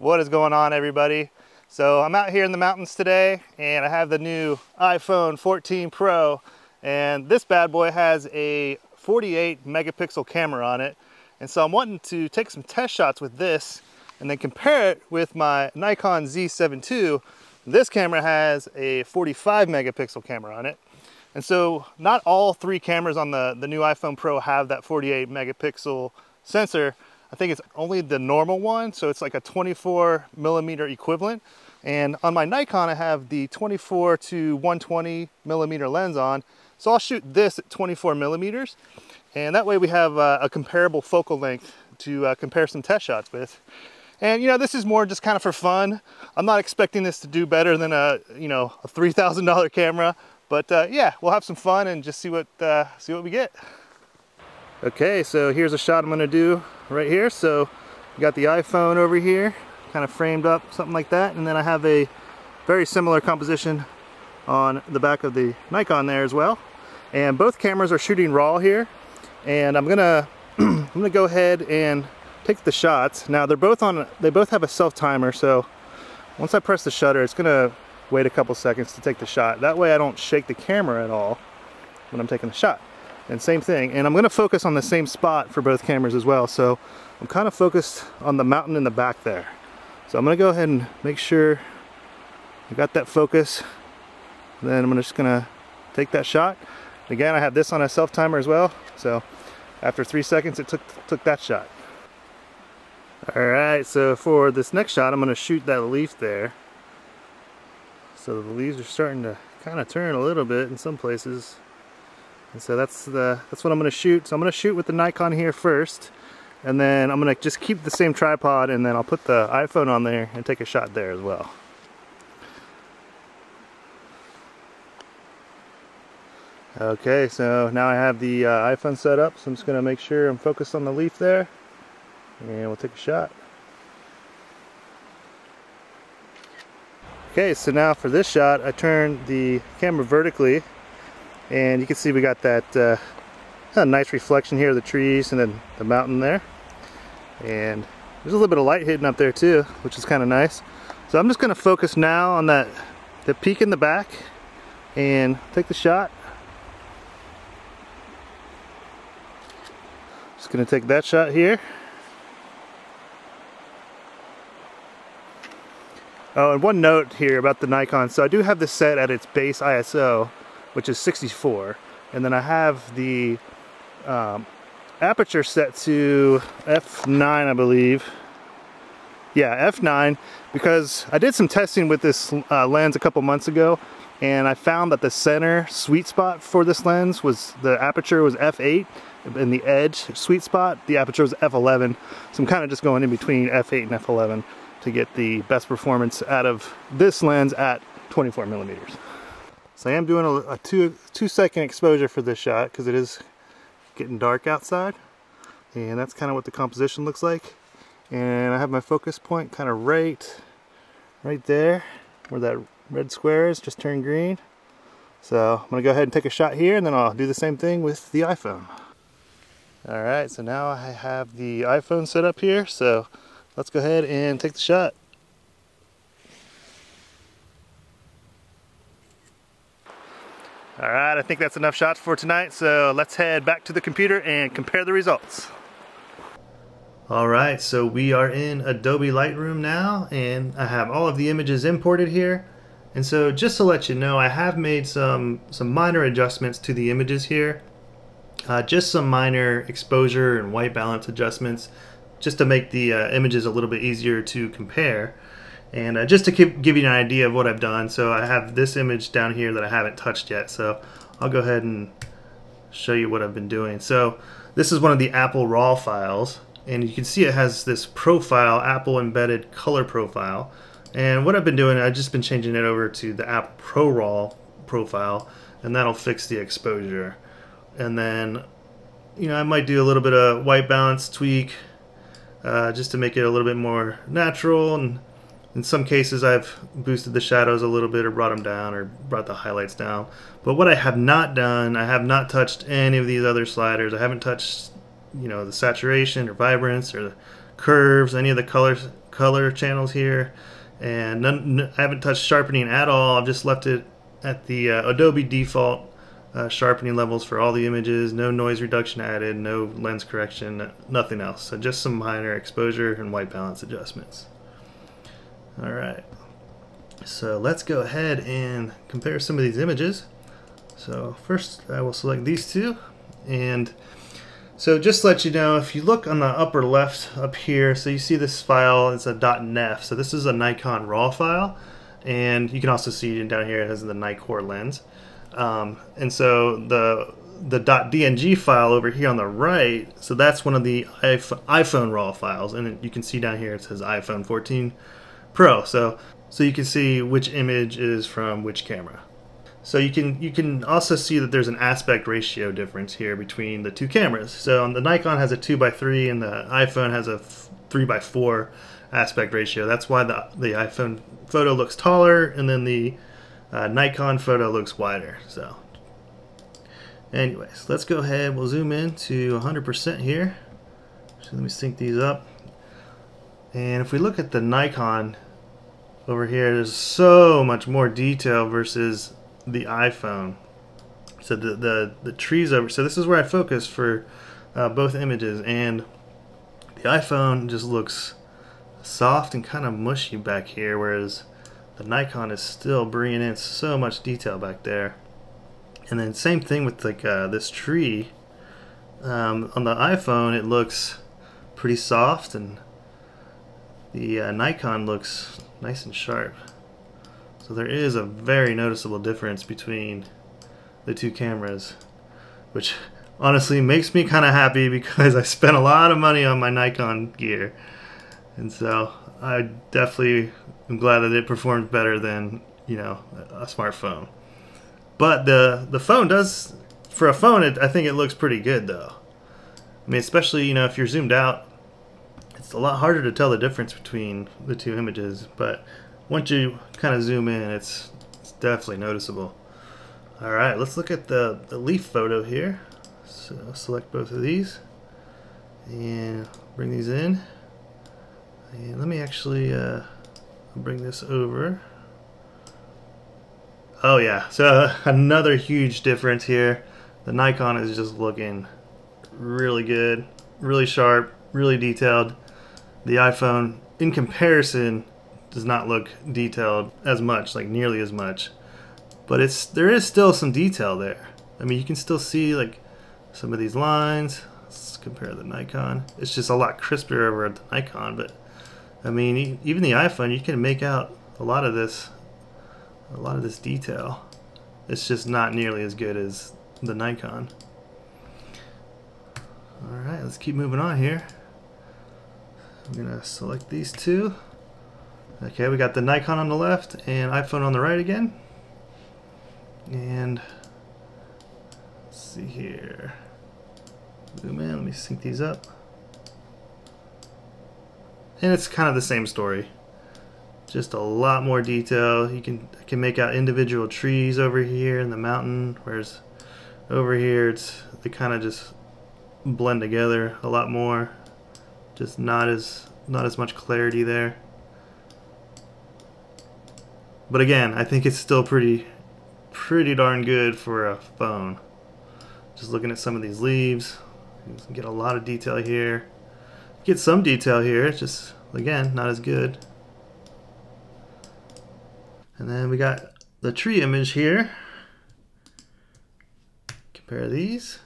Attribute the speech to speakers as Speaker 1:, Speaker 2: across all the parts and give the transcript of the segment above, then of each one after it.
Speaker 1: What is going on everybody? So I'm out here in the mountains today and I have the new iPhone 14 Pro and this bad boy has a 48 megapixel camera on it. And so I'm wanting to take some test shots with this and then compare it with my Nikon Z7 II. This camera has a 45 megapixel camera on it. And so not all three cameras on the, the new iPhone Pro have that 48 megapixel sensor. I think it's only the normal one, so it's like a 24 millimeter equivalent. And on my Nikon, I have the 24 to 120 millimeter lens on. So I'll shoot this at 24 millimeters. And that way we have uh, a comparable focal length to uh, compare some test shots with. And you know, this is more just kind of for fun. I'm not expecting this to do better than a, you know, a $3,000 camera. But uh, yeah, we'll have some fun and just see what, uh, see what we get. Okay, so here's a shot I'm gonna do right here. So you got the iPhone over here, kind of framed up, something like that. And then I have a very similar composition on the back of the Nikon there as well. And both cameras are shooting raw here. And I'm gonna, I'm gonna go ahead and take the shots. Now they're both on, they both have a self timer. So once I press the shutter, it's gonna wait a couple seconds to take the shot. That way I don't shake the camera at all when I'm taking the shot. And same thing, and I'm gonna focus on the same spot for both cameras as well. So I'm kind of focused on the mountain in the back there. So I'm gonna go ahead and make sure I got that focus. then I'm just gonna take that shot. Again, I have this on a self timer as well. So after three seconds, it took, took that shot. All right, so for this next shot, I'm gonna shoot that leaf there. So the leaves are starting to kind of turn a little bit in some places. And so that's the that's what I'm gonna shoot. So I'm gonna shoot with the Nikon here first, and then I'm gonna just keep the same tripod, and then I'll put the iPhone on there and take a shot there as well. Okay, so now I have the uh, iPhone set up, so I'm just gonna make sure I'm focused on the leaf there, and we'll take a shot. Okay, so now for this shot, I turn the camera vertically and you can see we got that uh, nice reflection here of the trees and then the mountain there. And there's a little bit of light hitting up there too which is kind of nice. So I'm just gonna focus now on that the peak in the back and take the shot. Just gonna take that shot here. Oh, and one note here about the Nikon. So I do have this set at its base ISO, which is 64. And then I have the um, aperture set to f9, I believe. Yeah, f9, because I did some testing with this uh, lens a couple months ago, and I found that the center sweet spot for this lens was, the aperture was f8, and the edge sweet spot, the aperture was f11. So I'm kind of just going in between f8 and f11 to get the best performance out of this lens at 24 millimeters. So I am doing a, a two, two second exposure for this shot because it is getting dark outside. And that's kind of what the composition looks like. And I have my focus point kind of right, right there where that red square is, just turned green. So I'm gonna go ahead and take a shot here and then I'll do the same thing with the iPhone. All right, so now I have the iPhone set up here. So let's go ahead and take the shot. All right, I think that's enough shots for tonight, so let's head back to the computer and compare the results. All right, so we are in Adobe Lightroom now, and I have all of the images imported here. And so just to let you know, I have made some, some minor adjustments to the images here. Uh, just some minor exposure and white balance adjustments, just to make the uh, images a little bit easier to compare. And uh, just to give, give you an idea of what I've done, so I have this image down here that I haven't touched yet. So I'll go ahead and show you what I've been doing. So this is one of the Apple RAW files, and you can see it has this profile, Apple embedded color profile. And what I've been doing, I've just been changing it over to the Apple Pro RAW profile, and that'll fix the exposure. And then, you know, I might do a little bit of white balance tweak, uh, just to make it a little bit more natural and in some cases, I've boosted the shadows a little bit or brought them down or brought the highlights down. But what I have not done, I have not touched any of these other sliders. I haven't touched, you know, the saturation or vibrance or the curves, any of the colors, color channels here, and none, I haven't touched sharpening at all. I've just left it at the uh, Adobe default uh, sharpening levels for all the images, no noise reduction added, no lens correction, nothing else. So just some minor exposure and white balance adjustments. All right, so let's go ahead and compare some of these images. So first I will select these two and so just to let you know, if you look on the upper left up here, so you see this file, it's a .nef. So this is a Nikon RAW file and you can also see down here it has the Nikkor lens. Um, and so the the .dng file over here on the right, so that's one of the iPhone RAW files, and you can see down here it says iPhone 14 Pro. So so you can see which image is from which camera. So you can you can also see that there's an aspect ratio difference here between the two cameras. So the Nikon has a two by three, and the iPhone has a three by four aspect ratio. That's why the the iPhone photo looks taller, and then the uh, Nikon photo looks wider. So anyways, let's go ahead. We'll zoom in to 100% here. So let me sync these up. And if we look at the Nikon over here, there's so much more detail versus the iPhone. So the, the, the trees over, so this is where I focus for uh, both images and the iPhone just looks soft and kind of mushy back here, whereas the Nikon is still bringing in so much detail back there. And then same thing with like uh, this tree. Um, on the iPhone, it looks pretty soft, and the uh, Nikon looks nice and sharp. So there is a very noticeable difference between the two cameras, which honestly makes me kind of happy because I spent a lot of money on my Nikon gear. And so I definitely am glad that it performed better than you know a smartphone. But the the phone does for a phone. It, I think it looks pretty good though. I mean, especially you know if you're zoomed out, it's a lot harder to tell the difference between the two images. But once you kind of zoom in, it's it's definitely noticeable. All right, let's look at the the leaf photo here. So select both of these and bring these in. And let me actually uh, bring this over. Oh yeah, so another huge difference here. The Nikon is just looking really good, really sharp, really detailed. The iPhone, in comparison, does not look detailed as much, like nearly as much. But it's there is still some detail there. I mean, you can still see like some of these lines. Let's compare the Nikon. It's just a lot crisper over the Nikon, but I mean, even the iPhone, you can make out a lot of this, a lot of this detail. It's just not nearly as good as the Nikon. All right, let's keep moving on here. I'm gonna select these two. Okay, we got the Nikon on the left and iPhone on the right again. And let's see here. Zoom in, let me sync these up. And it's kind of the same story. Just a lot more detail. You can can make out individual trees over here in the mountain, whereas over here it's they kind of just blend together a lot more. Just not as not as much clarity there. But again, I think it's still pretty pretty darn good for a phone. Just looking at some of these leaves, get a lot of detail here. Get some detail here, it's just, again, not as good. And then we got the tree image here. Compare these.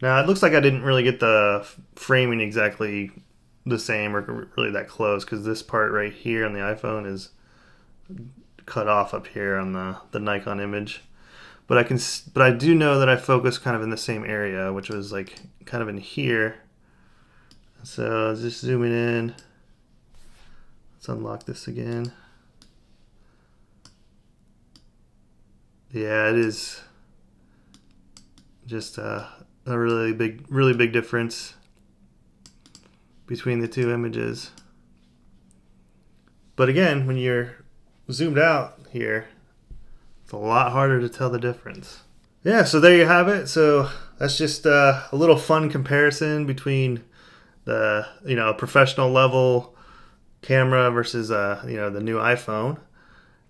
Speaker 1: Now it looks like I didn't really get the framing exactly the same or really that close because this part right here on the iPhone is cut off up here on the, the Nikon image. But I can, but I do know that I focused kind of in the same area, which was like kind of in here. So just zooming in. Let's unlock this again. Yeah, it is just a, a really big, really big difference between the two images. But again, when you're zoomed out here, it's a lot harder to tell the difference. Yeah, so there you have it. So that's just uh, a little fun comparison between the you know professional level camera versus uh, you know the new iPhone.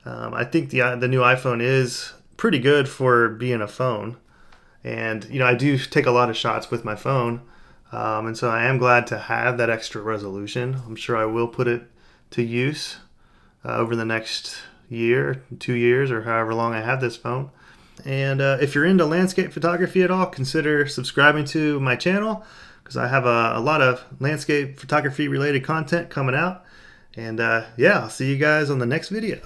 Speaker 1: Um, I think the the new iPhone is pretty good for being a phone, and you know I do take a lot of shots with my phone, um, and so I am glad to have that extra resolution. I'm sure I will put it to use uh, over the next year, two years, or however long I have this phone. And uh, if you're into landscape photography at all, consider subscribing to my channel because I have a, a, lot of landscape photography related content coming out. And uh, yeah, I'll see you guys on the next video.